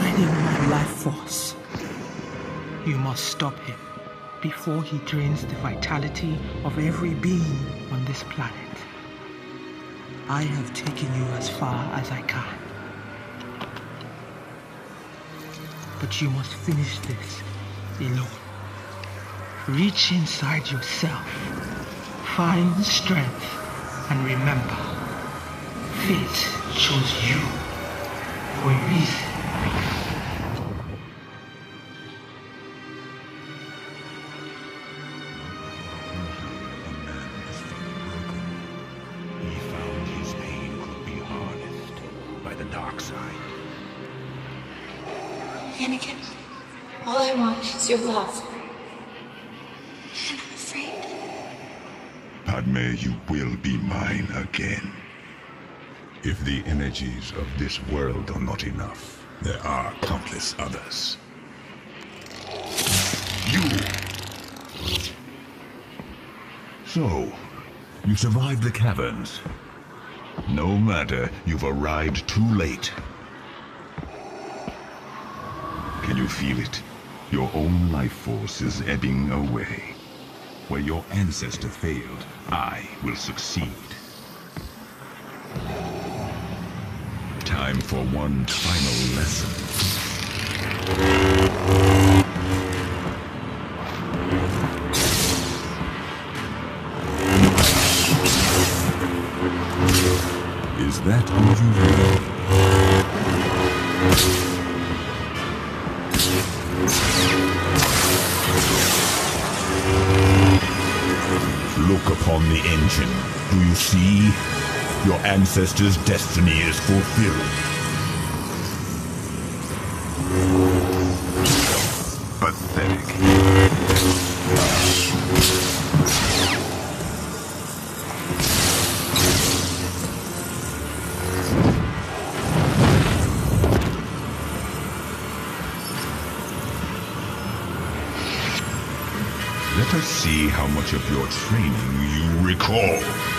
treading my life force. You must stop him before he drains the vitality of every being on this planet. I have taken you as far as I can. But you must finish this alone. Reach inside yourself, find strength, and remember, fate chose you for a reason. Anakin, all I want is your love. And I'm afraid. Padme, you will be mine again. If the energies of this world are not enough, there are countless others. You! So, you survived the caverns. No matter, you've arrived too late. Can you feel it? Your own life force is ebbing away. Where your ancestor failed, I will succeed. Time for one final lesson. Is that who you? Look upon the engine. Do you see? Your ancestors' destiny is fulfilled. Pathetic. Let us see how much of your training you recall.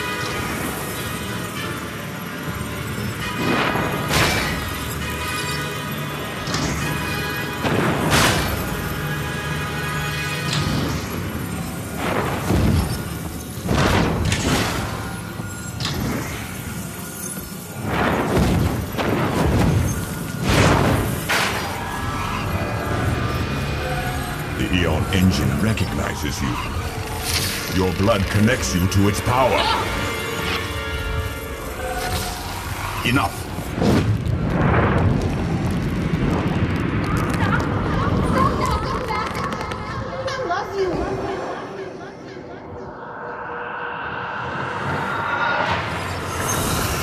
Engine recognizes you. Your blood connects you to its power. Enough.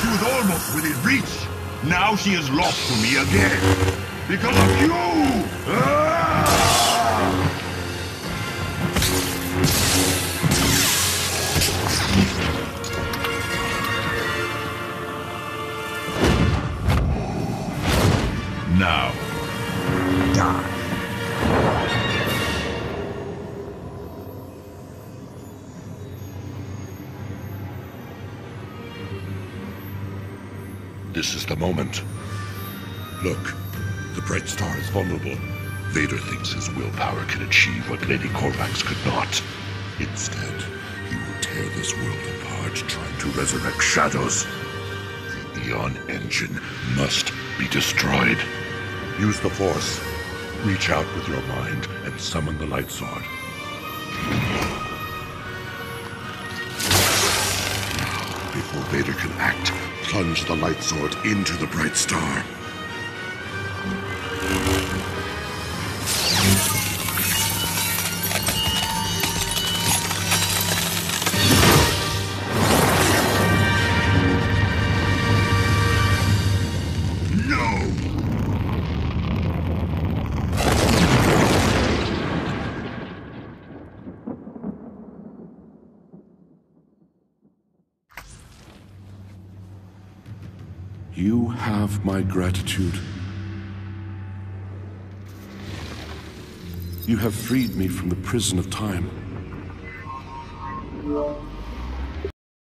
She was almost within reach. Now she is lost to me again. Because of you! Ah! Now, die. This is the moment. Look, the Bright Star is vulnerable. Vader thinks his willpower can achieve what Lady Corvax could not. Instead, he will tear this world apart trying to resurrect shadows. The Eon engine must be destroyed. Use the Force. Reach out with your mind and summon the Light Sword. Before Vader can act, plunge the light sword into the bright star. You have my gratitude. You have freed me from the prison of time.